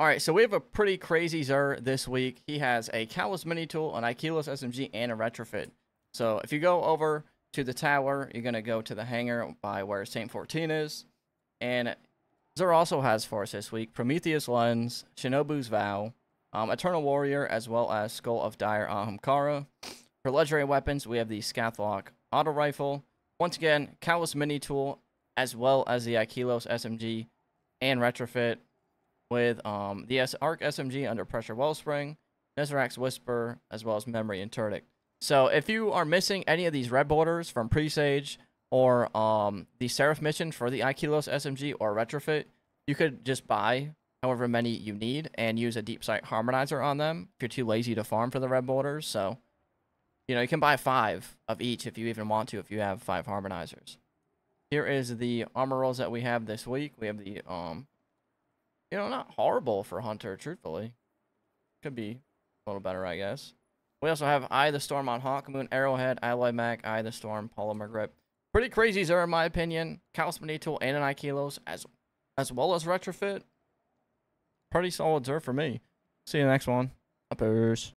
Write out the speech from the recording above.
All right, so we have a pretty crazy Xur this week. He has a Calus mini tool, an IKELOS SMG, and a retrofit. So if you go over to the tower, you're gonna go to the hangar by where Saint 14 is, and Xur also has for us this week Prometheus Lens, Shinobu's Vow, um, Eternal Warrior, as well as Skull of Dire Ahamkara. For legendary weapons, we have the Scathelocke Auto Rifle. Once again, Calus mini tool, as well as the IKELOS SMG and retrofit with um, the S Arc SMG under Pressure Wellspring, Nezarec's Whisper, as well as Memory Interdict. So if you are missing any of these red borders from Presage or um, the Seraph mission for the IKELOS SMG or retrofit, you could just buy however many you need and use a deep sight harmonizer on them if you're too lazy to farm for the red borders. So, you know, you can buy five of each if you even want to, if you have five harmonizers. Here is the armor rolls that we have this week. We have the um you know, not horrible for Hunter, truthfully. Could be a little better, I guess. We also have Eye the Storm on Hawk Moon, Arrowhead, Alloy Mac, Eye the Storm, Polymer Grip. Pretty crazy Xur, in my opinion. Calus Tool and an IKELOS, as, as well as Retrofit. Pretty solid Xur for me. See you next one. Uppers.